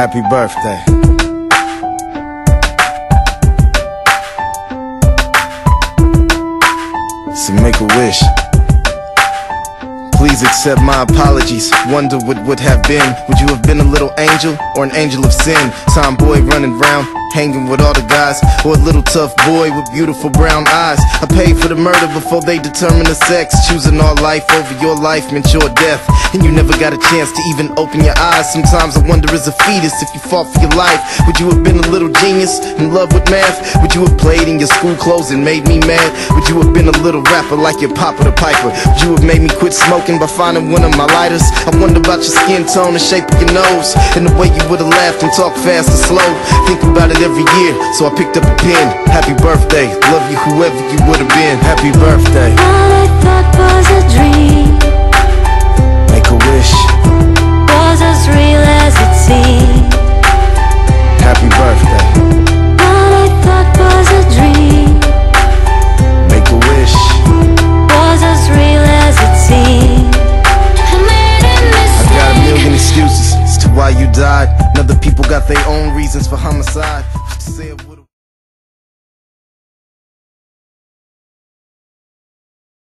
Happy birthday. So make a wish. Please accept my apologies. Wonder what would have been. Would you have been a little angel or an angel of sin? Tomboy running round, hanging with all the guys, or a little tough boy with beautiful brown eyes. I paid for the murder before they determined the sex. Choosing our life over your life meant your death, and you never got a chance to even open your eyes. Sometimes I wonder, as a fetus, if you fought for your life, would you have been a little genius in love with math? Would you have played in your school clothes and made me mad? Would you have been a little rapper like your Papa the Piper? Would you have made me quit smoking by finding one of my lighters? I wonder about your skin tone and shape of your nose, and the way you would have laughed and talked fast or slow. Think about it it every year, so I picked up a pen. Happy birthday, love you whoever you would have been. Happy birthday. All I thought was a dream. Make a wish. Was as real as it seemed. Happy birthday. All I thought was a dream. Make a wish. Was as real as it seemed. I got a million excuses as to why you died. The people got their own reasons for homicide.